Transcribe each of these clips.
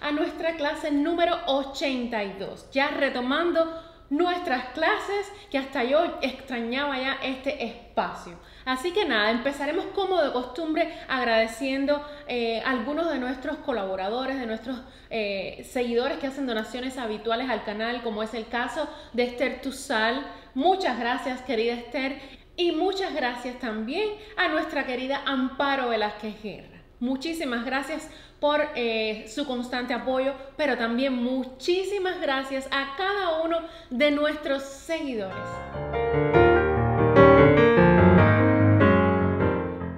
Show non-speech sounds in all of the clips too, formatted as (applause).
a nuestra clase número 82, ya retomando nuestras clases, que hasta yo extrañaba ya este espacio. Así que nada, empezaremos como de costumbre agradeciendo eh, a algunos de nuestros colaboradores, de nuestros eh, seguidores que hacen donaciones habituales al canal, como es el caso de Esther Tuzal. Muchas gracias, querida Esther. Y muchas gracias también a nuestra querida Amparo Velázquez Guerra. Muchísimas gracias por eh, su constante apoyo, pero también muchísimas gracias a cada uno de nuestros seguidores.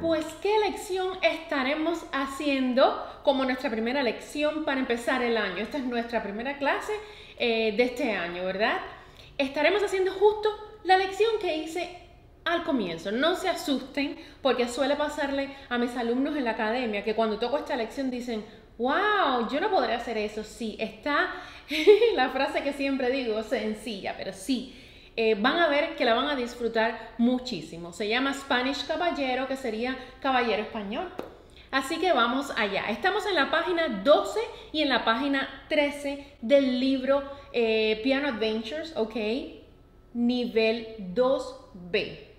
Pues, ¿qué lección estaremos haciendo como nuestra primera lección para empezar el año? Esta es nuestra primera clase eh, de este año, ¿verdad? Estaremos haciendo justo la lección que hice al comienzo. No se asusten porque suele pasarle a mis alumnos en la academia que cuando toco esta lección dicen, wow, yo no podré hacer eso. Sí, está (laughs) la frase que siempre digo, sencilla, pero sí. Eh, van a ver que la van a disfrutar muchísimo. Se llama Spanish Caballero, que sería caballero español. Así que vamos allá. Estamos en la página 12 y en la página 13 del libro eh, Piano Adventures, ¿ok? Nivel 2B.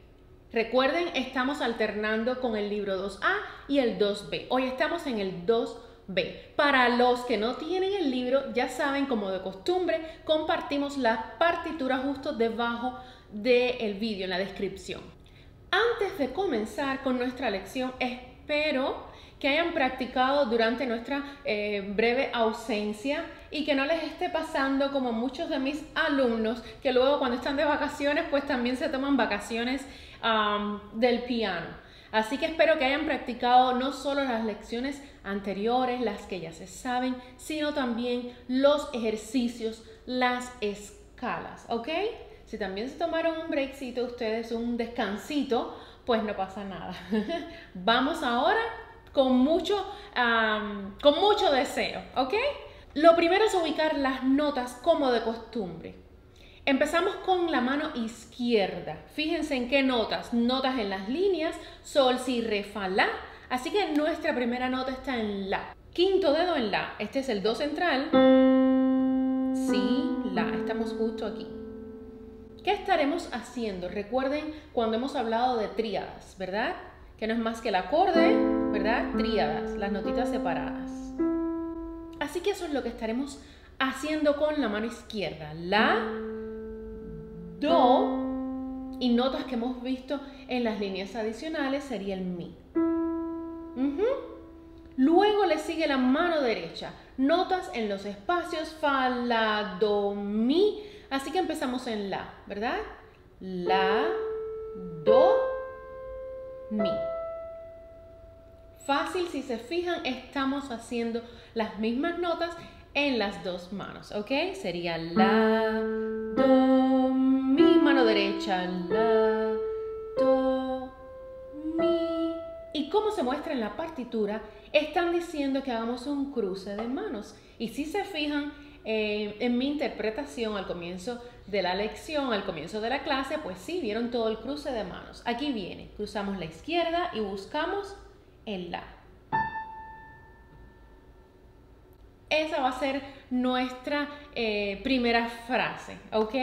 Recuerden, estamos alternando con el libro 2A y el 2B. Hoy estamos en el 2B. Para los que no tienen el libro, ya saben, como de costumbre, compartimos la partitura justo debajo del vídeo, en la descripción. Antes de comenzar con nuestra lección, espero que hayan practicado durante nuestra eh, breve ausencia y que no les esté pasando como muchos de mis alumnos que luego cuando están de vacaciones pues también se toman vacaciones del piano. Así que espero que hayan practicado no solo las lecciones anteriores, las que ya se saben, sino también los ejercicios, las escalas, ¿ok? Si también se tomaron un breakcito ustedes, un descansito, pues no pasa nada. (laughs) Vamos ahora con mucho, con mucho deseo, ¿ok? Lo primero es ubicar las notas como de costumbre. Empezamos con la mano izquierda. Fíjense en qué notas. Notas en las líneas, sol, si, re, fa, la. Así que nuestra primera nota está en la. Quinto dedo en la. Este es el do central. Si, la. Estamos justo aquí. ¿Qué estaremos haciendo? Recuerden cuando hemos hablado de tríadas, ¿verdad? Que no es más que el acorde, ¿verdad? Tríadas, las notitas separadas. Así que eso es lo que estaremos haciendo con la mano izquierda. La, do y notas que hemos visto en las líneas adicionales sería el mi. Luego le sigue la mano derecha. Notas en los espacios fa, la, do, mi. Así que empezamos en la, ¿verdad? La, do, mi. Fácil, si se fijan, estamos haciendo las mismas notas en las dos manos, ¿ok? Sería la, do, mi, mano derecha, la, do, mi. Y como se muestra en la partitura, están diciendo que hagamos un cruce de manos. Y si se fijan eh, en mi interpretación al comienzo de la lección, al comienzo de la clase, pues sí, vieron todo el cruce de manos. Aquí viene, cruzamos la izquierda y buscamos el la. Esa va a ser nuestra eh, primera frase, ¿ok?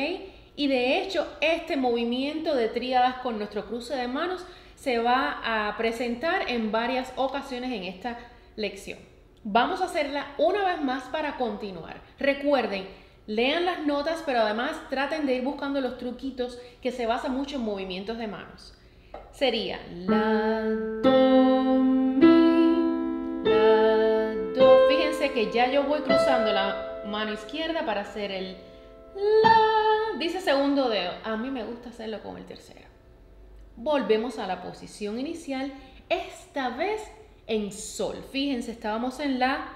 Y de hecho, este movimiento de tríadas con nuestro cruce de manos se va a presentar en varias ocasiones en esta lección. Vamos a hacerla una vez más para continuar. Recuerden, lean las notas, pero además traten de ir buscando los truquitos que se basan mucho en movimientos de manos. Sería la, do, que ya yo voy cruzando la mano izquierda para hacer el la. Dice segundo dedo. A mí me gusta hacerlo con el tercero. Volvemos a la posición inicial, esta vez en sol. Fíjense, estábamos en la.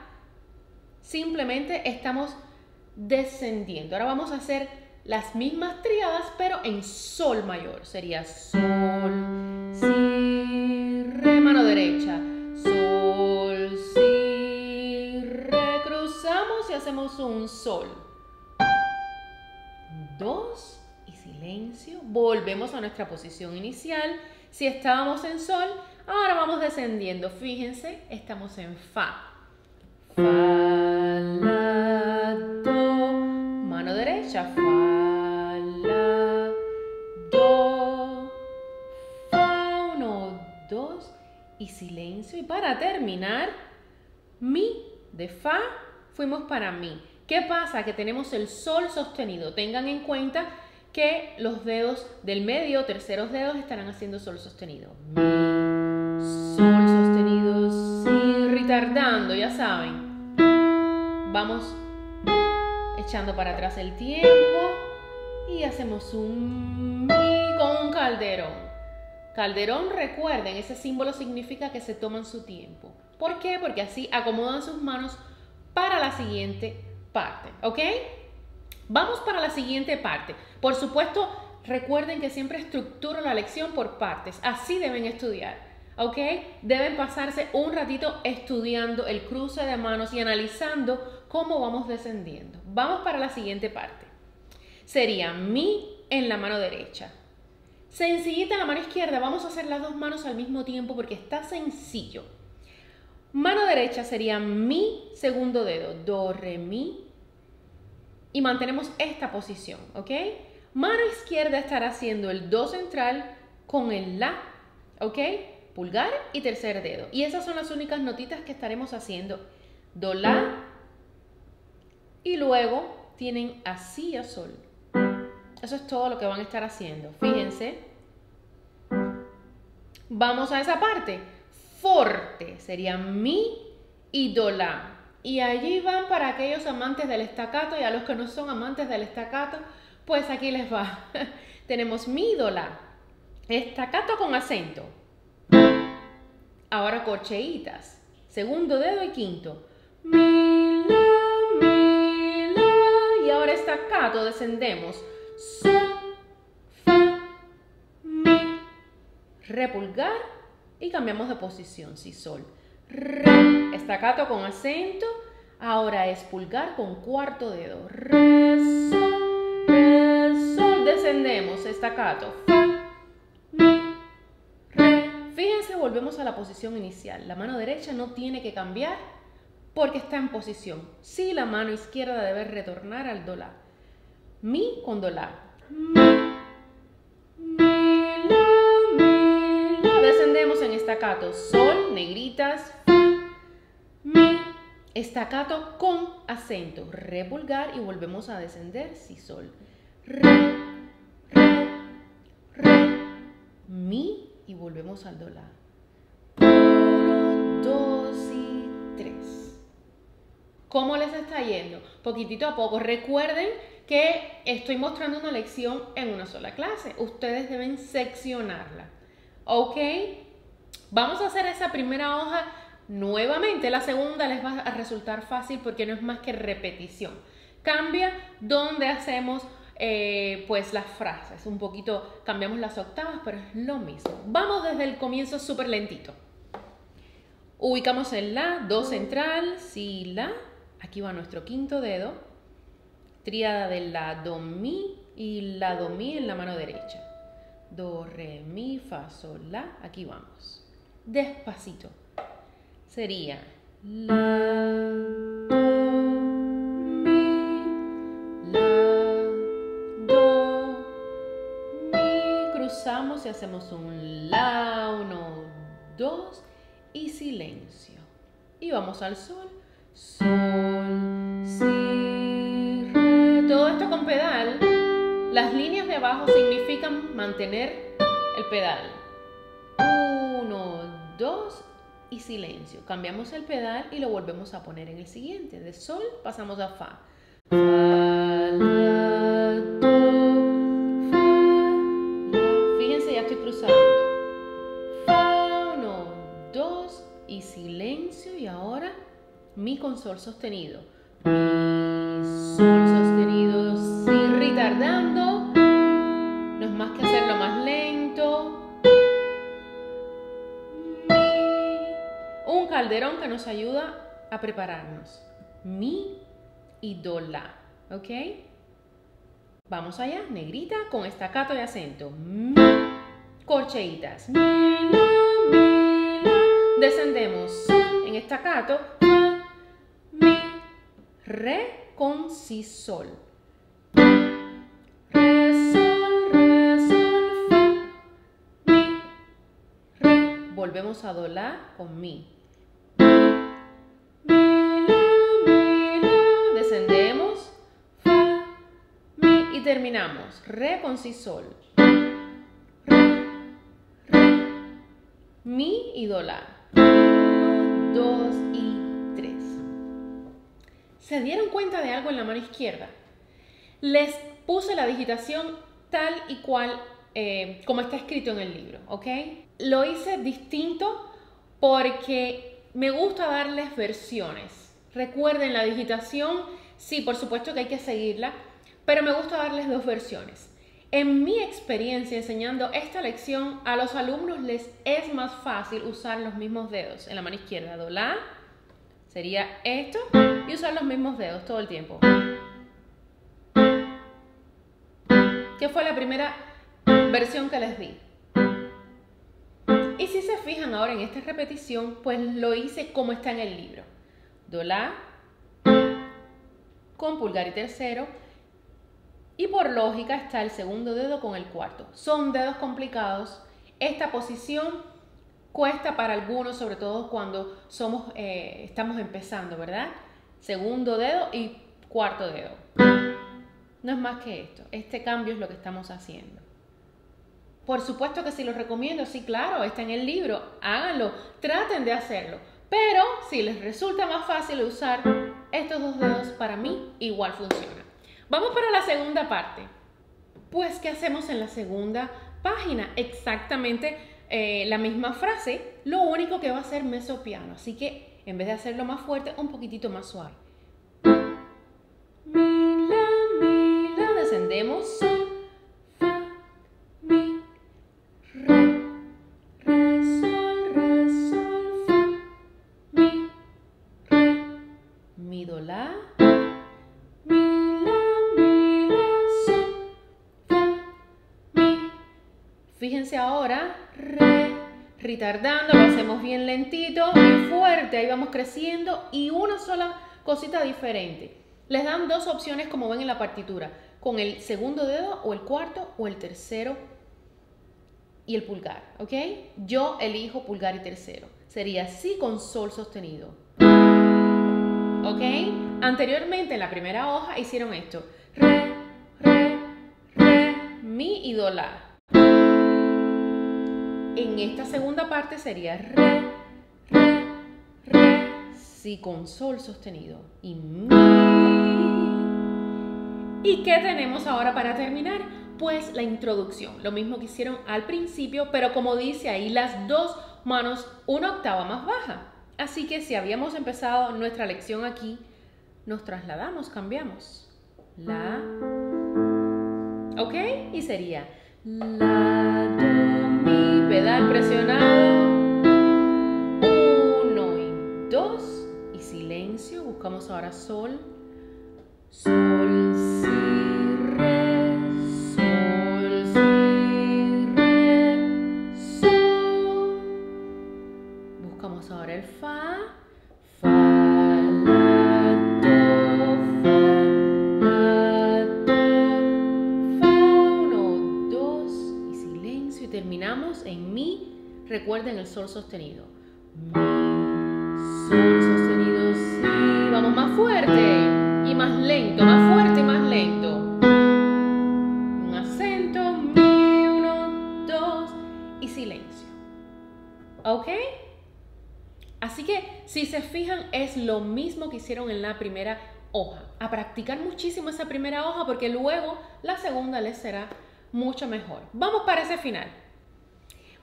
Simplemente estamos descendiendo. Ahora vamos a hacer las mismas triadas, pero en sol mayor. Sería sol, si, re, mano derecha hacemos un sol. Dos y silencio. Volvemos a nuestra posición inicial. Si estábamos en sol, ahora vamos descendiendo. Fíjense, estamos en fa. Fa, la, do. Mano derecha, fa, y silencio. Y para terminar, mi de fa, fuimos para mi. ¿Qué pasa? Que tenemos el sol sostenido. Tengan en cuenta que los dedos del medio, terceros dedos, estarán haciendo sol sostenido. Mi, sol sostenido, si, retardando, ya saben. Vamos echando para atrás el tiempo y hacemos un mi con calderón. Calderón, recuerden, ese símbolo significa que se toman su tiempo. ¿Por qué? Porque así acomodan sus manos para la siguiente parte, ¿ok? Vamos para la siguiente parte. Por supuesto, recuerden que siempre estructuro la lección por partes. Así deben estudiar. ¿Ok? Deben pasarse un ratito estudiando el cruce de manos y analizando cómo vamos descendiendo. Vamos para la siguiente parte. Sería mi en la mano derecha. Sencillita en la mano izquierda. Vamos a hacer las dos manos al mismo tiempo porque está sencillo. Mano derecha sería mi segundo dedo. Do, re, mi, y mantenemos esta posición, ¿ok? Mano izquierda estará haciendo el do central con el la, ¿ok? Pulgar y tercer dedo. Y esas son las únicas notitas que estaremos haciendo. Do, la. Y luego tienen así a sol. Eso es todo lo que van a estar haciendo. Fíjense. Vamos a esa parte. Forte sería mi y do, la. Y allí van para aquellos amantes del estacato y a los que no son amantes del estacato, pues aquí les va. (laughs) Tenemos mi ídola, estacato con acento. Ahora corcheitas, segundo dedo y quinto. Mi, la, mi, la. Y ahora estacato, descendemos. Sol, fa, mi. Repulgar y cambiamos de posición, si sol. Re, estacato con acento. Ahora es pulgar con cuarto dedo. Re, sol, re, sol. Descendemos, estacato. Fa, mi, re. Fíjense, volvemos a la posición inicial. La mano derecha no tiene que cambiar porque está en posición. Sí, la mano izquierda debe retornar al do la. Mi con do la. Mi, mi, la, mi, la. Descendemos en estacato. Sol, negritas, mi, estacato con acento, re pulgar y volvemos a descender, si sol, re, re, re, mi y volvemos al do la. Uno, dos y tres. ¿Cómo les está yendo? Poquitito a poco. Recuerden que estoy mostrando una lección en una sola clase. Ustedes deben seccionarla. ¿Ok? Vamos a hacer esa primera hoja nuevamente. La segunda les va a resultar fácil porque no es más que repetición. Cambia donde hacemos eh, pues las frases. Un poquito cambiamos las octavas, pero es lo mismo. Vamos desde el comienzo súper lentito. Ubicamos el la, do central, si, la. Aquí va nuestro quinto dedo. Tríada de la, do, mi y la, do, mi en la mano derecha. Do, re, mi, fa, sol, la. Aquí vamos despacito. Sería la, do, mi. Cruzamos y hacemos un la, uno, dos y silencio. Y vamos al sol. Sol, si, Las líneas de abajo significan mantener el pedal. Uno, dos y silencio. Cambiamos el pedal y lo volvemos a poner en el siguiente. De sol pasamos a fa. La, do, fa, la. Fíjense, ya estoy cruzando. Fa, uno, dos y silencio. Y ahora mi con sol sostenido. Mi, sol sostenido, un calderón que nos ayuda a prepararnos. Mi y do la. ¿Ok? Vamos allá, negrita con estacato y acento. Mi, corcheitas. Mi, la, mi, la. Descendemos en estacato. mi, re con si sol. Re, sol, re, sol, fa, mi. Volvemos a do, la con. Mi, Descendemos, fa, mi y terminamos. Re con si sol. Re, re, mi y do, la. Dos y tres. ¿Se dieron cuenta de algo en la mano izquierda? Les puse la digitación tal y cual eh, como está escrito en el libro, ¿ok? Lo hice distinto porque me gusta darles versiones. Recuerden la digitación, sí, por supuesto que hay que seguirla, pero me gusta darles dos versiones. En mi experiencia enseñando esta lección, a los alumnos les es más fácil usar los mismos dedos en la mano izquierda, do la, sería esto, y usar los mismos dedos todo el tiempo. ¿Qué fue la primera versión que les di? Y si se fijan ahora en esta repetición, pues lo hice como está en el libro. Do, la, con pulgar y tercero, y por lógica está el segundo dedo con el cuarto. Son dedos complicados. Esta posición cuesta para algunos, sobre todo cuando somos, eh, estamos empezando, ¿verdad? Segundo dedo y cuarto dedo. No es más que esto. Este cambio es lo que estamos haciendo. Por supuesto que si lo recomiendo, sí, claro, está en el libro, háganlo, traten de hacerlo. Pero si les resulta más fácil usar estos dos dedos, para mí igual funciona. Vamos para la segunda parte. Pues, ¿qué hacemos en la segunda página? Exactamente eh, la misma frase, lo único que va a ser mesopiano. Así que en vez de hacerlo más fuerte, un poquitito más suave. Mi, la, mi, la, descendemos, Ahora, re, retardando, lo hacemos bien lentito y fuerte, ahí vamos creciendo y una sola cosita diferente. Les dan dos opciones como ven en la partitura, con el segundo dedo o el cuarto o el tercero y el pulgar, ¿ok? Yo elijo pulgar y tercero. Sería así con sol sostenido. ¿Ok? Anteriormente en la primera hoja hicieron esto. Re, re, re, mi y do, la. En esta segunda parte sería re, re, re, si con sol sostenido y mi. ¿Y qué tenemos ahora para terminar? Pues la introducción, lo mismo que hicieron al principio, pero como dice ahí, las dos manos una octava más baja. Así que si habíamos empezado nuestra lección aquí, nos trasladamos, cambiamos. La. ¿Ok? Y sería La, pedal presionado. Uno y dos. Y silencio. Buscamos ahora Sol. Sol, Si, Recuerden el Sol sostenido. Mi, Sol sostenido, Si. Vamos más fuerte y más lento, más fuerte y más lento. Un acento, Mi, uno, dos y silencio. ¿Ok? Así que si se fijan es lo mismo que hicieron en la primera hoja. A practicar muchísimo esa primera hoja porque luego la segunda les será mucho mejor. Vamos para ese final.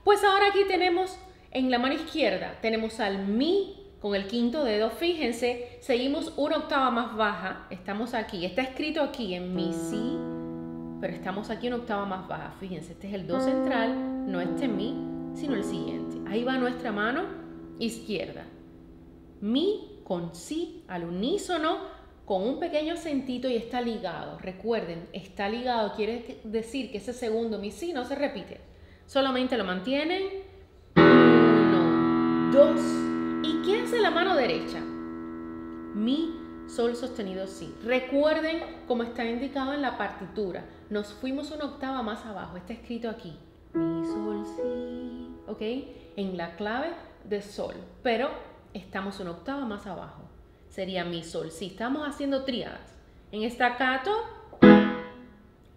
Pues ahora aquí tenemos en la mano izquierda, tenemos al mi con el quinto dedo. Fíjense, seguimos una octava más baja. Estamos aquí, está escrito aquí en mi si, pero estamos aquí una octava más baja. Fíjense, este es el do central, no este mi, sino el siguiente. Ahí va nuestra mano izquierda. Mi con si al unísono con un pequeño acentito y está ligado. Recuerden, está ligado quiere decir que ese segundo mi si no se repite. Solamente lo mantienen. Uno, dos. ¿Y qué hace la mano derecha? Mi, sol sostenido, si. Recuerden como está indicado en la partitura, nos fuimos una octava más abajo, está escrito aquí, mi, sol, si, ¿ok? En la clave de sol, pero estamos una octava más abajo, sería mi, sol, si. Estamos haciendo tríadas. En estacato,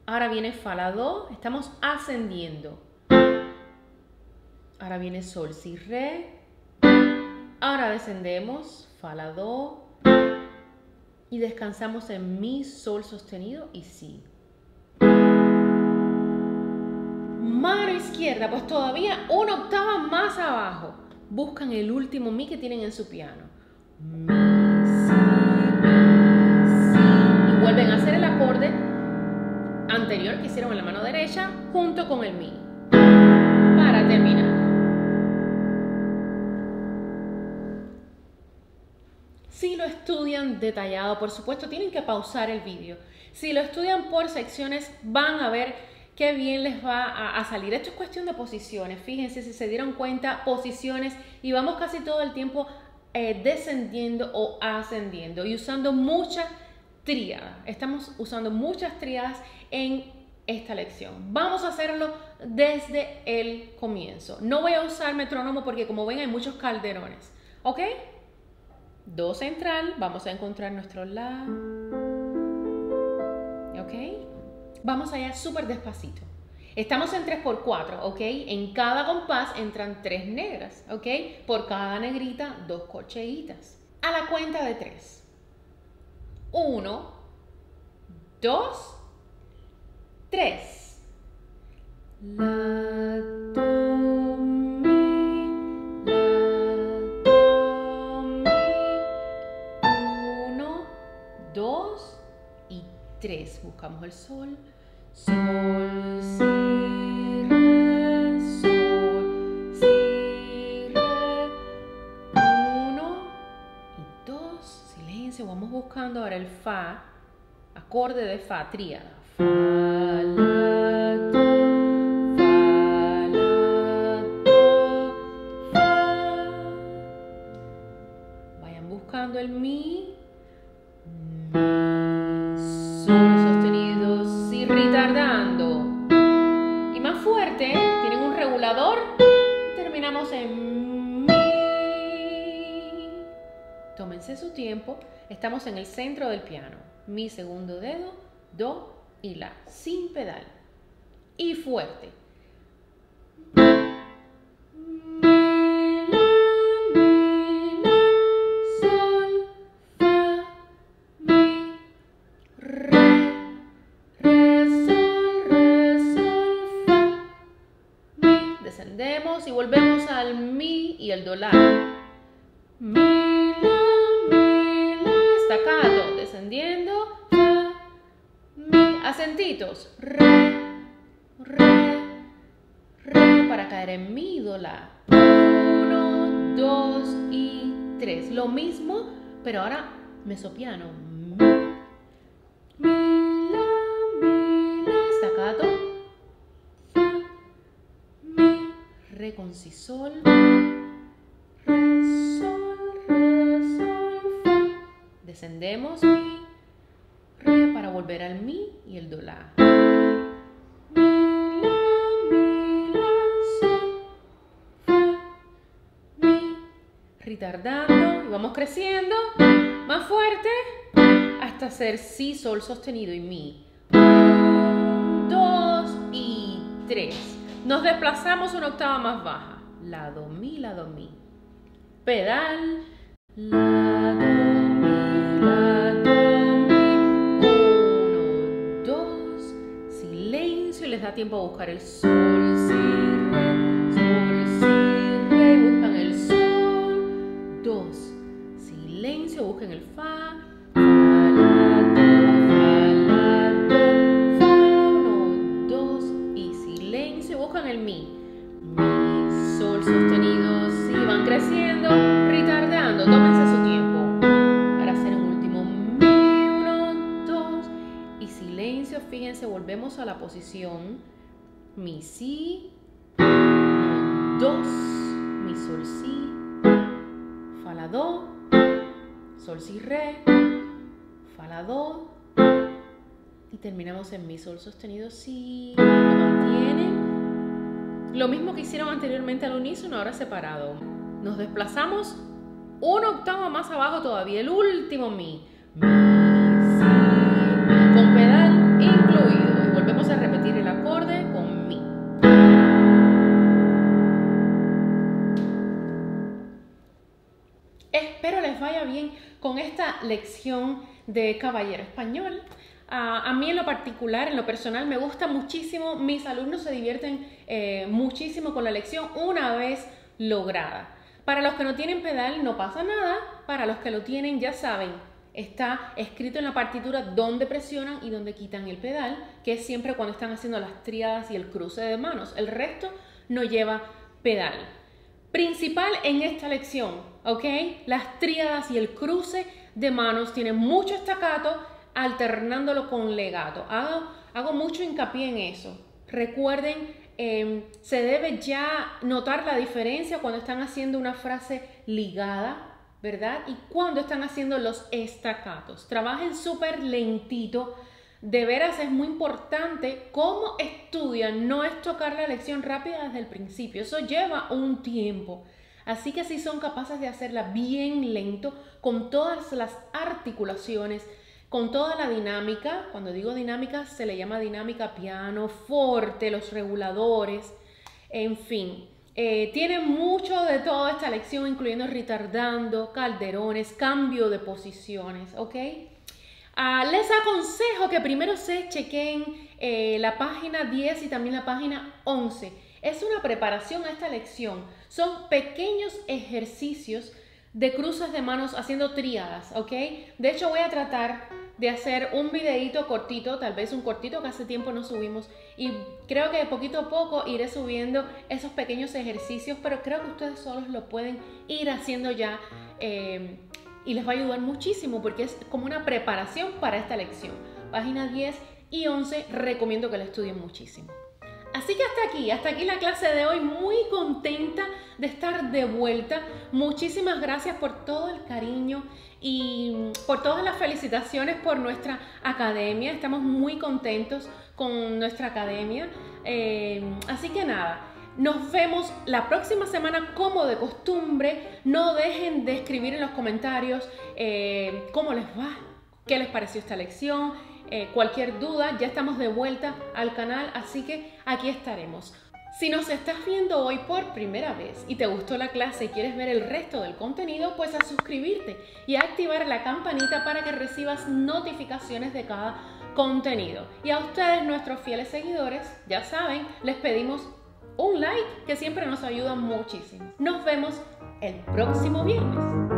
ahora viene fa, estamos ascendiendo. Ahora viene sol, si, re. Ahora descendemos, fa, la, do, y descansamos en mi, sol sostenido y si. Mano izquierda, pues todavía una octava más abajo. Buscan el último mi que tienen en su piano. Mi, si, mi, si. Y vuelven a hacer el acorde anterior que hicieron en la mano derecha junto con el mi. Para terminar. Estudian detallado, por supuesto, tienen que pausar el vídeo. Si lo estudian por secciones, van a ver qué bien les va a, salir. Esto es cuestión de posiciones. Fíjense si se dieron cuenta, posiciones y vamos casi todo el tiempo eh, descendiendo o ascendiendo y usando muchas tríadas. Estamos usando muchas tríadas en esta lección. Vamos a hacerlo desde el comienzo. No voy a usar metrónomo porque como ven hay muchos calderones. ¿Ok? Do central, vamos a encontrar nuestro la. ¿Ok? Vamos allá súper despacito. Estamos en 3x4, ¿ok? En cada compás entran tres negras, ¿ok? Por cada negrita, dos corcheitas. A la cuenta de tres. Uno, dos, tres. La, Buscamos el sol. Sol, si, re, sol, si, re. Uno y dos. Silencio. Vamos buscando ahora el fa. Acorde de fa, tríada. Fa, la, Tómense su tiempo. Estamos en el centro del piano. Mi segundo dedo, do y la, sin pedal. Y fuerte. y volvemos al mi y el do la. Acentitos, re, re, re, para caer en mi, do, la. Uno, dos y tres. Lo mismo, pero ahora mesopiano. Mi, mi, la, mi, la, staccato. re con si sol, re, sol, re, sol, fa. Descendemos mi, volver al mi y el do la. Mi, la, sol, fa, mi. Retardando y vamos creciendo más fuerte hasta hacer si, sol sostenido y mi. Un, dos y tres. Nos desplazamos una octava más baja. La, do, mi, la, do, mi. Pedal. La, da tiempo a buscar el sol, si, re. A la posición mi, si, dos, mi, sol, si, fa, do, sol, si, re, fa la do y terminamos en mi sol sostenido si lo. Lo mismo que hicieron anteriormente al unísono, ahora separado. Nos desplazamos una octava más abajo todavía, el último. Mi, con esta lección de caballero español. a mí en lo particular, en lo personal, me gusta muchísimo. Mis alumnos se divierten eh, muchísimo con la lección una vez lograda. Para los que no tienen pedal no pasa nada, para los que lo tienen ya saben, está escrito en la partitura dónde presionan y dónde quitan el pedal, que es siempre cuando están haciendo las tríadas y el cruce de manos. El resto no lleva pedal. Principal en esta lección, ¿ok? Las tríadas y el cruce de manos tienen mucho estacato alternándolo con legato. Hago, hago mucho hincapié en eso. Recuerden Em, se debe ya notar la diferencia cuando están haciendo una frase ligada, ¿verdad? Y cuando están haciendo los estacatos. Trabajen súper lentito. De veras es muy importante cómo estudian, no es tocar la lección rápida desde el principio. Eso lleva un tiempo. Así que si son capaces de hacerla bien lento, con todas las articulaciones, con toda la dinámica, cuando digo dinámica se le llama dinámica piano, forte, los reguladores, en fin. Eh, tiene mucho de toda esta lección, incluyendo retardando, calderones, cambio de posiciones, ¿ok? Ah, les aconsejo que primero se chequen eh, la página 10 y también la página 11. Es una preparación a esta lección. Son pequeños ejercicios de cruces de manos haciendo tríadas, ¿ok? De hecho voy a tratar de hacer un videito cortito, tal vez un cortito que hace tiempo no subimos y creo que poquito a poco iré subiendo esos pequeños ejercicios, pero creo que ustedes solos lo pueden ir haciendo ya eh, y les va a ayudar muchísimo porque es como una preparación para esta lección. Página 10 y 11 recomiendo que la estudien muchísimo. Así que hasta aquí, hasta aquí la clase de hoy. Muy contenta de estar de vuelta. Muchísimas gracias por todo el cariño y por todas las felicitaciones por nuestra academia. Estamos muy contentos con nuestra academia. Eh, así que nada. Nos vemos la próxima semana como de costumbre. No dejen de escribir en los comentarios eh, cómo les va, qué les pareció esta lección eh, cualquier duda, ya estamos de vuelta al canal, así que aquí estaremos. Si nos estás viendo hoy por primera vez y te gustó la clase y quieres ver el resto del contenido, pues a suscribirte y a activar la campanita para que recibas notificaciones de cada contenido. Y a ustedes, nuestros fieles seguidores, ya saben, les pedimos un like que siempre nos ayuda muchísimo. Nos vemos el próximo viernes.